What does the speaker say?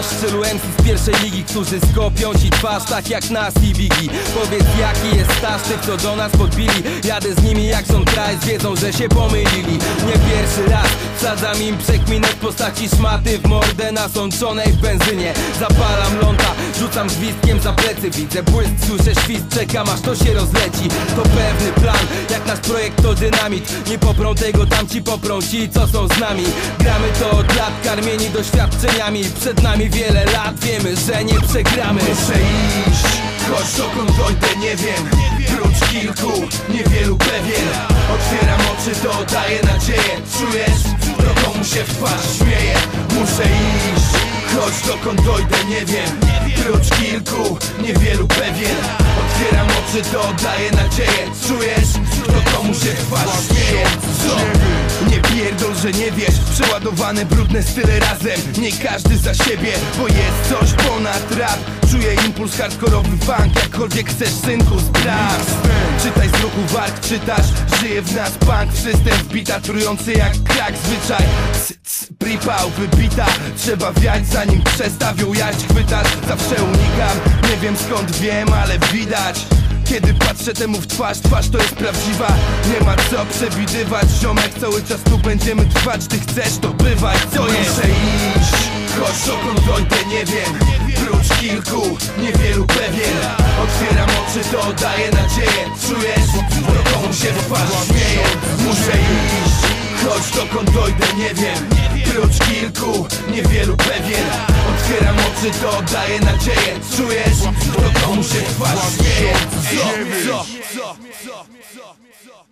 celu MC z pierwszej ligi Którzy skopią ci twarz tak jak nas i Biggie Powiedz jaki jest staż tych co do nas podbili. Jadę z nimi jak są kraj, wiedzą, że się pomylili. Nie pierwszy raz wsadzam im przekminę w postaci szmaty w mordę nasączonej w benzynie. Zapalam ląda, rzucam gwizdkiem za plecy. Widzę błysk, słyszę świst, czekam aż to się rozleci. To pewny plan, jak nasz projekt to dynamit. Nie poprą tego tamci, poprą ci co są z nami. Gramy to od lat, karmieni doświadczeniami. Przed nami wiele lat, wiemy, że nie przegramy. Muszę iść, choć dokąd dojdę nie wiem. Prócz kilku, niewielu pewien. Otwieram oczy, to daje nadzieję Czujesz, to komu się w twarz śmieje. Muszę iść, choć dokąd dojdę nie wiem. Prócz kilku, niewielu pewien. Otwieram oczy, to daje nadzieję Czujesz, to komu się w twarz śmieje. Co? Pierdol, że nie wiesz. Przeładowane brudne style razem. Nie każdy za siebie, bo jest coś ponad rap. Czuję impuls hardkorowy funk Jakkolwiek chcesz synku sprawdź. Czytaj z ruchu warg, czytasz Żyje w nas punk. System wbita, trujący jak krak zwyczaj. C, c, Pripał, wybita Trzeba wiać zanim przestawią jaść Chwytasz, zawsze unikam Nie wiem skąd wiem, ale widać kiedy patrzę temu w twarz, twarz to jest prawdziwa. Nie ma co przewidywać, ziomek Cały czas tu będziemy trwać, ty chcesz to bywać Co jest? Muszę iść, choć dokąd dojdę nie wiem. Prócz kilku, niewielu pewien. Otwieram oczy, to daje nadzieję. Czujesz, komu się w twarz śmieje? Muszę iść, choć dokąd dojdę nie wiem. Prócz kilku, niewielu pewien Otwieram oczy, to daje nadzieję. Czujesz, to komu się twarz śmieje. Co, co, co, co